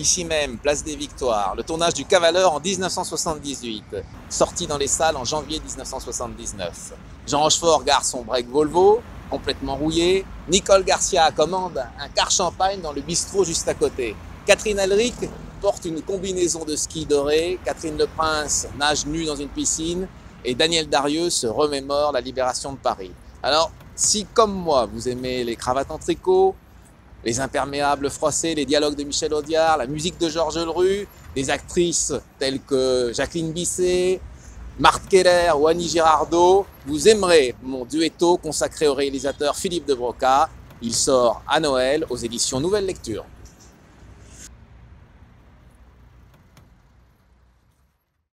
ici même, place des Victoires, le tournage du Cavaleur en 1978, sorti dans les salles en janvier 1979. Jean Rochefort gare son break Volvo, complètement rouillé. Nicole Garcia commande un car champagne dans le bistrot juste à côté. Catherine Alric porte une combinaison de ski doré. Catherine Le Prince nage nue dans une piscine. Et Daniel Darieux se remémore la libération de Paris. Alors, si comme moi, vous aimez les cravates en tricot, les imperméables froissés, les dialogues de Michel Audiard, la musique de Georges Leroux, des actrices telles que Jacqueline Bisset, Marthe Keller ou Annie Girardot, vous aimerez mon duetto consacré au réalisateur Philippe de Broca. Il sort à Noël aux éditions Nouvelle Lecture.